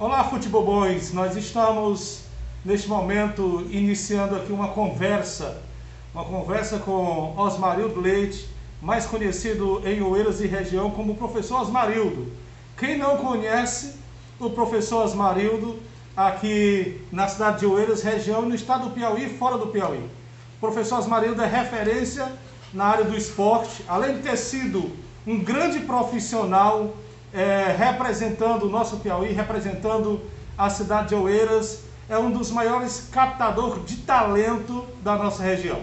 Olá, futebolbões! Nós estamos neste momento iniciando aqui uma conversa, uma conversa com Osmarildo Leite, mais conhecido em Oeiras e região como professor Osmarildo. Quem não conhece o professor Osmarildo aqui na cidade de Oeiras, região, no estado do Piauí e fora do Piauí. O professor Osmarildo é referência na área do esporte, além de ter sido um grande profissional é, representando o nosso Piauí, representando a cidade de Oeiras, é um dos maiores captadores de talento da nossa região.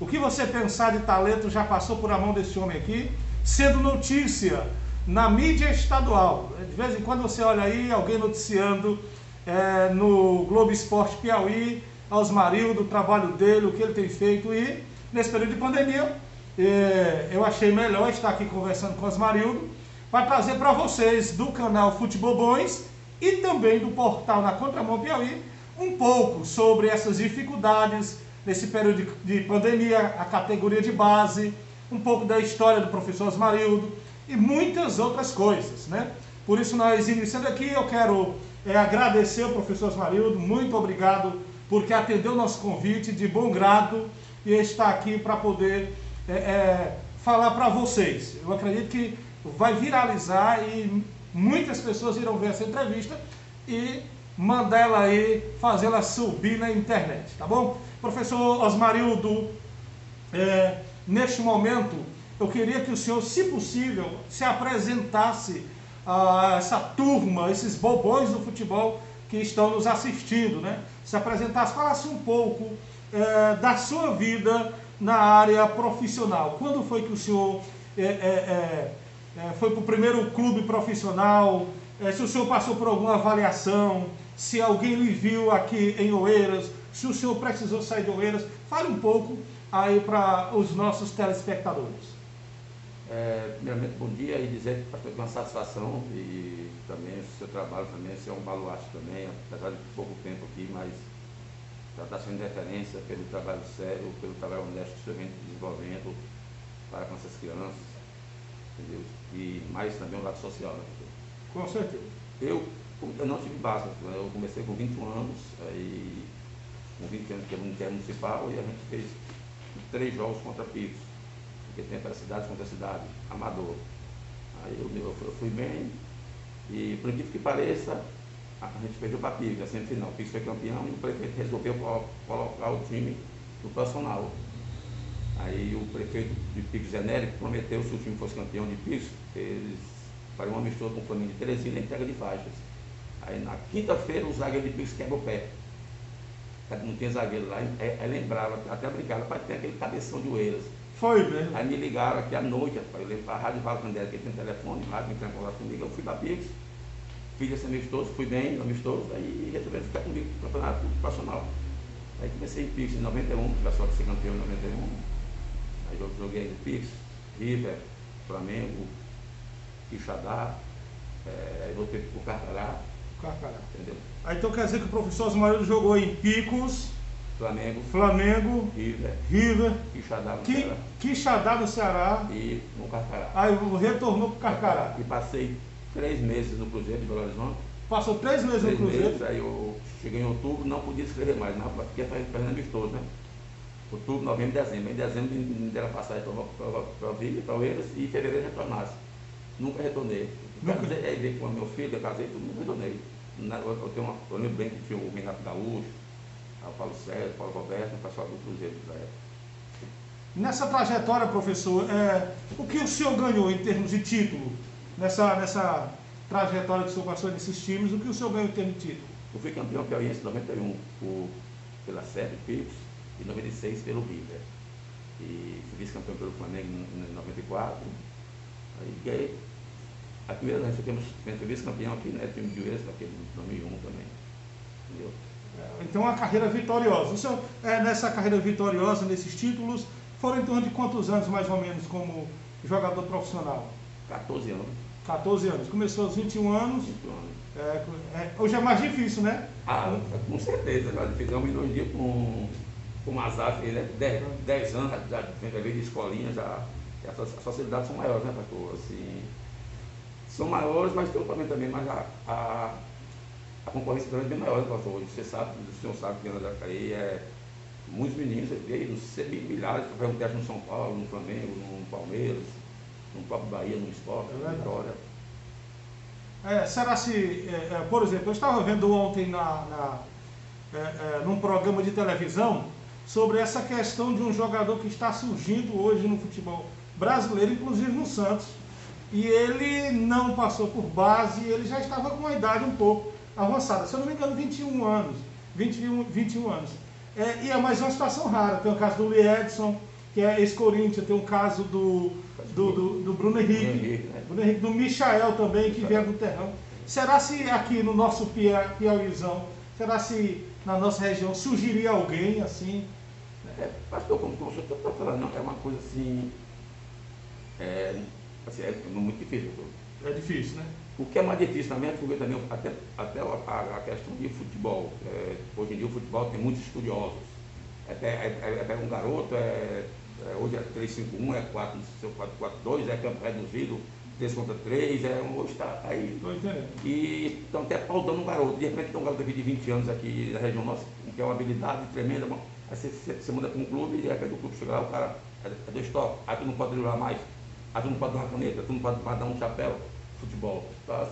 O que você pensar de talento já passou por a mão desse homem aqui, sendo notícia na mídia estadual. De vez em quando você olha aí alguém noticiando é, no Globo Esporte Piauí, Osmarildo, o trabalho dele, o que ele tem feito e nesse período de pandemia é, eu achei melhor estar aqui conversando com Osmarildo para trazer para vocês do canal Futebolbões e também do portal Na Contramão Piauí um pouco sobre essas dificuldades nesse período de, de pandemia, a categoria de base, um pouco da história do professor Osmarildo e muitas outras coisas, né? Por isso nós iniciando aqui, eu quero é, agradecer ao professor Osmarildo, muito obrigado porque atendeu o nosso convite de bom grado e está aqui para poder é, é, falar para vocês. Eu acredito que vai viralizar e muitas pessoas irão ver essa entrevista e mandar ela aí, fazê-la subir na internet, tá bom? Professor Osmarildo, é, neste momento, eu queria que o senhor, se possível, se apresentasse a essa turma, esses bobões do futebol que estão nos assistindo, né? Se apresentasse, falasse um pouco é, da sua vida na área profissional. Quando foi que o senhor é, é, foi para o primeiro clube profissional, é, se o senhor passou por alguma avaliação, se alguém lhe viu aqui em Oeiras, se o senhor precisou sair de Oeiras, fale um pouco aí para os nossos telespectadores. É, primeiramente, bom dia e dizer que foi uma satisfação e também o seu trabalho também, você é um baluarte também, apesar de pouco tempo aqui, mas está sendo referência pelo trabalho sério, pelo trabalho honesto que o senhor vem desenvolvendo para com essas crianças, entendeu? E mais também o lado social, né? Com certeza. Eu, eu não tive base, né? eu comecei com 21 anos, aí com 20 anos que é no intermunicipal e a gente fez três jogos contra Picos, porque tem para cidade contra cidade, amador. Aí eu, eu, eu fui bem, e por incrível que pareça, a gente perdeu para Picos, a semifinal. Picos foi campeão e o prefeito resolveu colocar o time no profissional. Aí o prefeito de Picos genérico prometeu, se o time fosse campeão de Picos, eles fariam uma mistura com o Flamengo de Teresina e entrega de faixas. Aí na quinta-feira o zagueiro de Picos quebra o pé. Não tinha zagueiro lá, aí lembrava, até brincava, para ter aquele cabeção de oeiras. Foi mesmo. Aí me ligaram aqui à noite, rapaz, eu lembro para a Rádio Val Candela, que tem telefone, a rádio entrou em contato comigo, eu fui para Picos fiz esse amistoso, fui bem amistoso, aí resolvi ficar comigo no campeonato profissional. Aí comecei em Pix em 91, tive a sorte de ser campeão em 91. Aí eu joguei no Pix, River, Flamengo, Quixadá, é, aí voltei pro Carcará. Carcará. Entendeu? Aí então quer dizer que o professor Osmarildo jogou em Picos, Flamengo, Flamengo, River, River Quixadá no Qui, Ceará. Quixadá no Ceará. E no Carcará. Aí retornou pro Carcará. E passei três meses no Cruzeiro de Belo Horizonte. Passou três meses três no Cruzeiro? Meses, aí eu cheguei em outubro, não podia escrever mais, não, porque fazendo amistoso, né? Outubro, novembro, dezembro. Em dezembro me deram passagem para Vila, para Oeiras e em fevereiro retornasse. Nunca retornei. Nunca? Aí com meu filho, eu casei, tudo, nunca retornei. Eu, tenho uma, eu lembro bem que tinha o Renato Gaúcho, o Paulo Sérgio, o Paulo Roberto, o pessoal do Cruzeiro da época. Nessa trajetória, professor, é, o que o senhor ganhou em termos de título nessa, nessa trajetória que o senhor passou nesses times, o que o senhor ganhou em termos de título? Eu fui campeão piauiense em 91 por, pela Sérgio Picos e 96 pelo River. E fui vice-campeão pelo Flamengo em 94. Aí ganhei. A primeira vez que temos vice-campeão aqui, né? Time de aqui em 2001 também. Entendeu? Então uma carreira vitoriosa. O senhor, é, nessa carreira vitoriosa, nesses títulos, foram em torno de quantos anos mais ou menos como jogador profissional? 14 anos. 14 anos. Começou aos 21 anos. 21 anos. É, é, hoje é mais difícil, né? Ah, com certeza. Nós fizemos um dia com, com o Mazaf, ele é 10, 10 anos, já vem de escolinha, já. As, as facilidades são maiores, né, pastor? Assim, são maiores, mas tem um problema também, mas a, a, a concorrência também é bem maior, né, pastor? Você sabe, o senhor sabe que na Jacareí é muitos meninos, veio milhares para fazer um teste no São Paulo, no Flamengo, no Palmeiras, no próprio Bahia, no esporte, é Vitória. É, será se, é, é, por exemplo, eu estava vendo ontem na, na é, é, num programa de televisão sobre essa questão de um jogador que está surgindo hoje no futebol brasileiro, inclusive no Santos. E ele não passou por base, ele já estava com uma idade um pouco avançada, se eu não me engano, 21 anos. 21, 21 anos. É, e é mais uma situação rara. Tem o caso do Lee Edson, que é ex-Corinthians, tem o caso do, do, do, do Bruno Henrique, Bruno Henrique, né? Bruno Henrique, do Michael também, que vem do terrão. Será se aqui no nosso Piauizão, será se na nossa região surgiria alguém assim? É, pastor, como, como o senhor está falando, não, é uma coisa assim, é, assim, é muito difícil. É difícil, né? O que é mais difícil também é também até, até a, a questão de futebol. É, hoje em dia o futebol tem muitos estudiosos. Até, é, é, é, um garoto, é, é hoje é 351, é 4, 442, é campo reduzido, 3 contra 3, é um, hoje está aí. Estou entendendo. E estão até pautando um garoto. De repente tem um garoto aqui de 20 anos aqui da região nossa, que é uma habilidade tremenda. Bom, aí você, você, muda para um clube e de repente o clube chega lá, o cara é, dois toques, aí tu não pode driblar mais, aí tu não pode dar uma caneta, tu não pode, dar um chapéu futebol. Está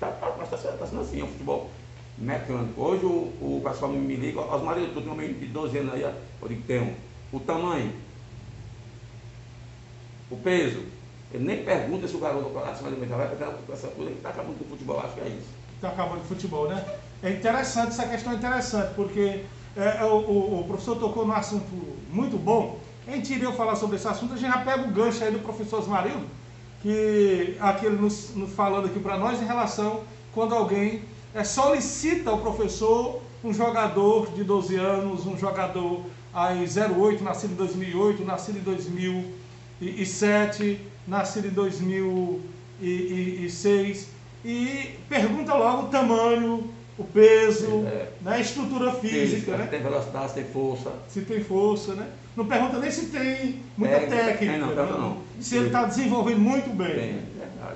tá, tá, mas tá, tá sendo assim, é um futebol mecânico. Hoje o, o pessoal me liga, os maridos, tem um menino de 12 anos aí, eu digo, tem. O tamanho, o peso, ele nem pergunta se o garoto se vai alimentar, vai pegar essa coisa que está acabando com o futebol, acho que é isso. Está acabando com o futebol, né? É interessante, essa questão é interessante, porque é, é, o, o, professor tocou num assunto muito bom. A gente iria falar sobre esse assunto, a gente já pega o gancho aí do professor Osmarildo, que aquele nos, nos falando aqui para nós em relação quando alguém é, solicita ao professor um jogador de 12 anos, um jogador aí 08, nascido em 2008, nascido em 2007, nascido em 2006, e pergunta logo o tamanho, o peso, é. né, a estrutura física. né? Se tem velocidade, se tem força. Se tem força, né? Não pergunta nem se tem muita é, técnica. É, não, não, não. Se ele está desenvolvendo muito bem. Tem,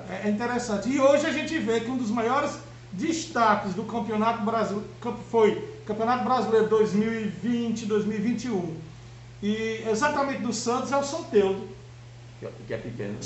é, é interessante. E hoje a gente vê que um dos maiores destaques do Campeonato Brasileiro foi Campeonato Brasileiro 2020, 2021. E exatamente do Santos é o Soteudo. Que é pequeno.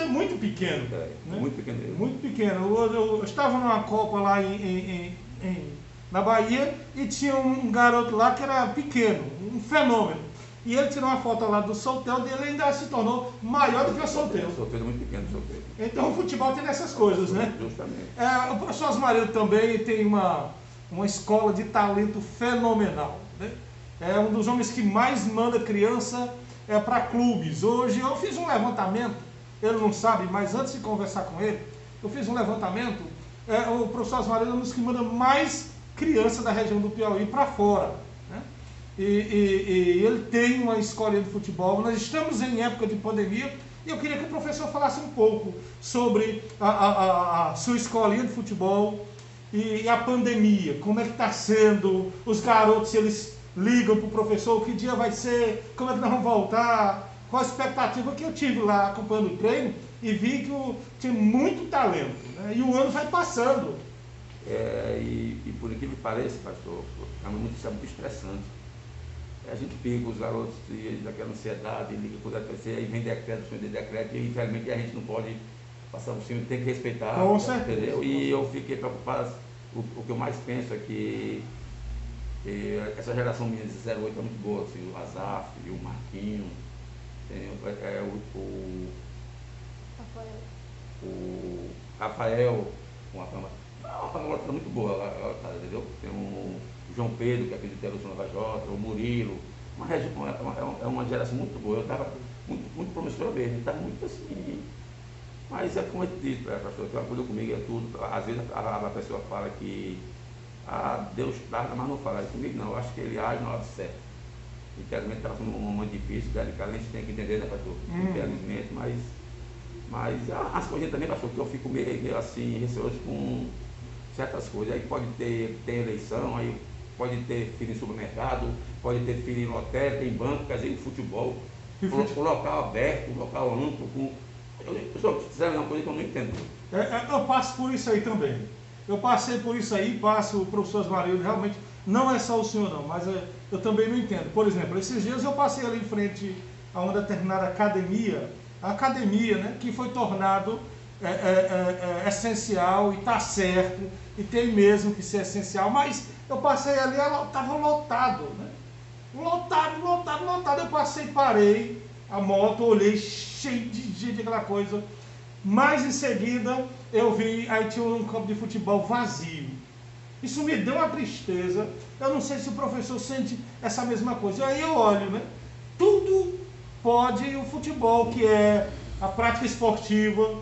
É muito pequeno. É, né? Muito pequeno. Muito pequeno. Eu, eu, eu estava numa Copa lá em, em, em, na Bahia e tinha um garoto lá que era pequeno, um fenômeno. E ele tirou uma foto lá do solteiro e ele ainda se tornou maior do que o solteiro. O solteiro é muito pequeno, solteiro. Então o futebol tem essas coisas, né? Justamente. É, o professor Osmarildo também tem uma, uma escola de talento fenomenal. Né? É um dos homens que mais manda criança é, para clubes. Hoje eu fiz um levantamento, ele não sabe, mas antes de conversar com ele, eu fiz um levantamento. É, o professor Osmarildo é um dos que manda mais criança da região do Piauí para fora e, e, e ele tem uma escola de futebol. Nós estamos em época de pandemia e eu queria que o professor falasse um pouco sobre a, a, a sua escolinha de futebol e, e, a pandemia. Como é que está sendo? Os garotos, eles ligam para o professor, que dia vai ser? Como é que nós vamos voltar? Qual a expectativa que eu tive lá acompanhando o treino e vi que eu tinha muito talento. Né? E o ano vai passando. É, e, e por incrível que pareça, pastor, é muito, isso é muito estressante a gente pega os garotos e daquela ansiedade, liga para o DPC, aí vem decreto, de decreto, e infelizmente a gente não pode passar por cima, tem que respeitar. Com certeza. Entendeu? E eu fiquei preocupado, o, o que eu mais penso é que, essa geração minha de 08 é muito boa, assim, o Azaf o Marquinho, entendeu? É, é o, o, Rafael. o Rafael, uma fama, uma fama muito boa, ela, ela, entendeu? Tem um João Pedro, que é de Teruso Nova Jota, o Murilo. Uma, é uma, é uma geração muito boa. Eu estava muito, muito promissora mesmo, está muito assim. Mas é como eu disse, é, pastor, que acolheu comigo é tudo. Às vezes a, a, pessoa fala que ah, Deus tarda, mas não fala. Comigo não, eu acho que ele age na hora certa. Infelizmente está sendo um momento difícil, delicado, a gente tem que entender, né, pastor? Hum. Infelizmente, mas, mas as coisas também, pastor, que eu fico meio, meio assim, receoso com certas coisas. Aí pode ter, ter eleição, aí pode ter filho em supermercado, pode ter filho em hotel, tem banco, quer dizer, em futebol. O, o local aberto, o local amplo, com. Eu, eu só uma coisa que eu não entendo. É, é, eu passo por isso aí também. Eu passei por isso aí, passo o professor Osmarildo, realmente não é só o senhor não, mas é, eu também não entendo. Por exemplo, esses dias eu passei ali em frente a uma determinada academia, a academia, né, que foi tornado é, é, é, é essencial e está certo, e tem mesmo que ser essencial, mas eu passei ali, estava lotado, né? Lotado, lotado, lotado. Eu passei, parei a moto, olhei cheio de gente, aquela coisa. Mas em seguida eu vi, aí tinha um campo de futebol vazio. Isso me deu uma tristeza. Eu não sei se o professor sente essa mesma coisa. Aí eu olho, né? Tudo pode o futebol, que é a prática esportiva,